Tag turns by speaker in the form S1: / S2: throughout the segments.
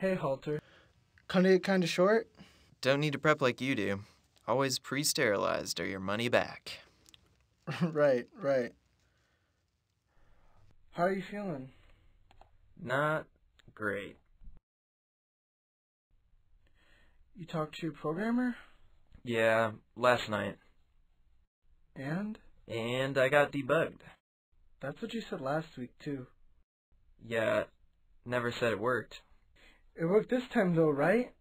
S1: Hey, Halter. Cutting it kind of short?
S2: Don't need to prep like you do. Always pre sterilized or your money back.
S1: right, right. How are you feeling?
S2: Not great.
S1: You talked to your programmer?
S2: Yeah, last night.
S1: And?
S2: And I got debugged.
S1: That's what you said last week, too.
S2: Yeah, never said it worked.
S1: It worked this time, though, right?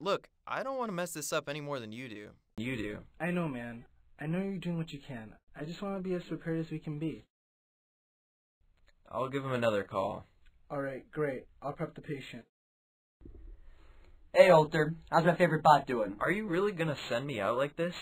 S2: Look, I don't want to mess this up any more than you do. You do.
S1: I know, man. I know you're doing what you can. I just want to be as prepared as we can be.
S2: I'll give him another call.
S1: Alright, great. I'll prep the patient.
S3: Hey, Alter. How's my favorite bot doing?
S2: Are you really gonna send me out like this?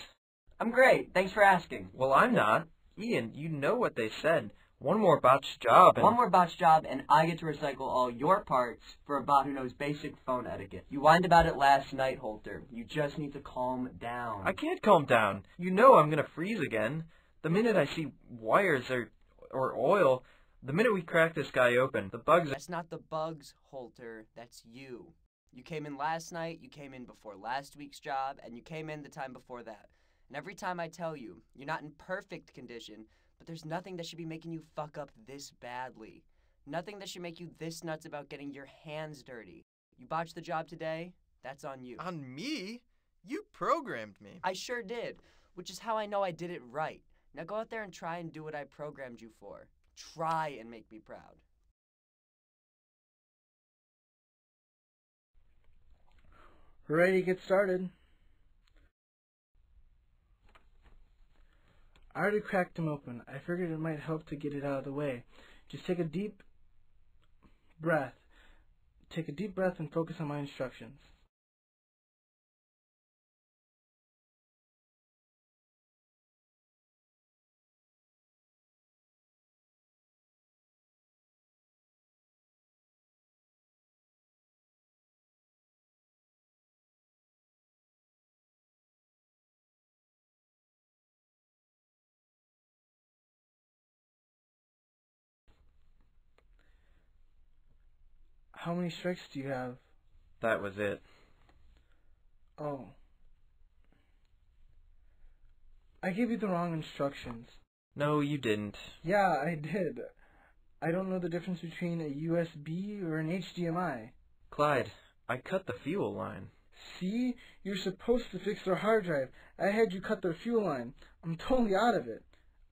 S3: I'm great. Thanks for asking.
S2: Well, I'm not. Ian, you know what they said. One more botched job and...
S3: One more botch job, and I get to recycle all your parts for a bot who knows basic phone etiquette. You whined about it last night, Holter. You just need to calm down.
S2: I can't calm down. You know I'm gonna freeze again. The minute I see wires or, or oil, the minute we crack this guy open, the bugs...
S4: That's not the bugs, Holter. That's you. You came in last night, you came in before last week's job, and you came in the time before that. And every time I tell you, you're not in perfect condition, but there's nothing that should be making you fuck up this badly. Nothing that should make you this nuts about getting your hands dirty. You botched the job today, that's on you.
S2: On me? You programmed me.
S4: I sure did, which is how I know I did it right. Now go out there and try and do what I programmed you for. Try and make me proud.
S1: Ready to get started. I already cracked them open. I figured it might help to get it out of the way. Just take a deep breath. Take a deep breath and focus on my instructions. How many strikes do you have?
S2: That was it.
S1: Oh. I gave you the wrong instructions.
S2: No, you didn't.
S1: Yeah, I did. I don't know the difference between a USB or an HDMI.
S2: Clyde, I cut the fuel line.
S1: See? You're supposed to fix their hard drive. I had you cut their fuel line. I'm totally out of it.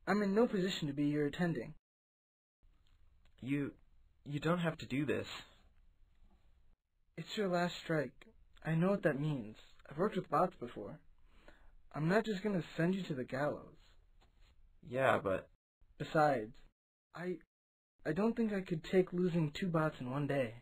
S1: I'm in no position to be your attending.
S2: You... you don't have to do this.
S1: It's your last strike. I know what that means. I've worked with bots before. I'm not just gonna send you to the gallows.
S2: Yeah, but...
S1: Besides, I... I don't think I could take losing two bots in one day.